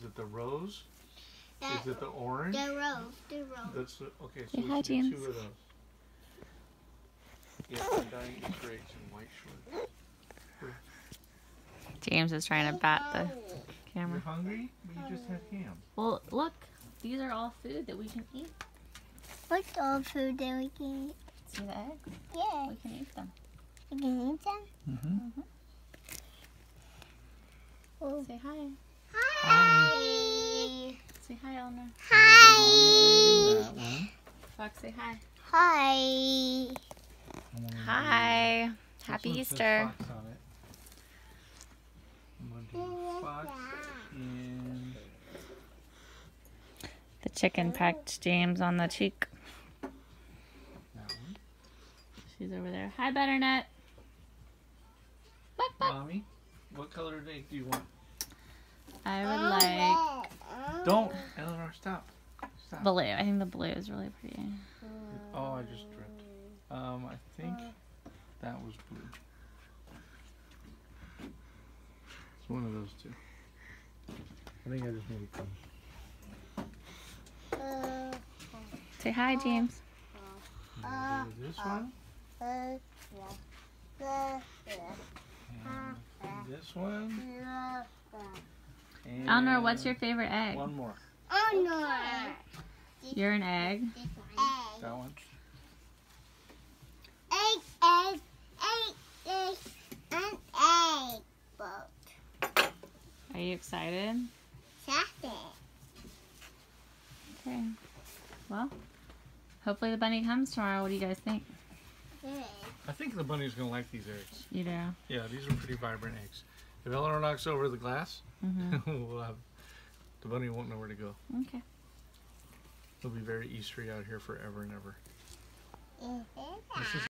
Is it the rose? That, Is it the orange? the rose, the rose. That's the, okay. So Say we hi, should do James. two of those. Yeah, and Diane eats grapes and white shorts. James is trying to bat the You're camera. hungry? But you just had ham. Well, look, these are all food that we can eat. What's all food that we can eat? See the eggs? Yeah, We can eat them. we can eat them. Mm-hmm. Oh. Say hi. Hi. Say hi, Eleanor. Hi. That. Fox, say hi. Hi. Hi. This Happy one Easter. Fox on it. I'm gonna do fox and The chicken pecked James on the cheek. She's over there. Hi, Butternut. Buck, buck. Mommy, what color egg do you want? I would like Don't, Eleanor, stop. Stop. blue. I think the blue is really pretty. Oh, I just dripped. Um, I think that was blue. It's one of those two. I think I just made it come. Say hi, James. I'm gonna do this one and this one. And Eleanor, what's your favorite egg? One more. Oh no. You're an egg. Egg. That one. Egg, egg, egg, egg, an egg. Boat. Are you excited? Chocolate. Okay. Well, hopefully the bunny comes tomorrow. What do you guys think? Good. I think the bunny's gonna like these eggs. You do. Yeah, these are pretty vibrant eggs. If Eleanor knocks over the glass, Mm-hmm. we'll have the bunny won't know where to go. Okay. It'll be very Eastery out here forever and ever. This is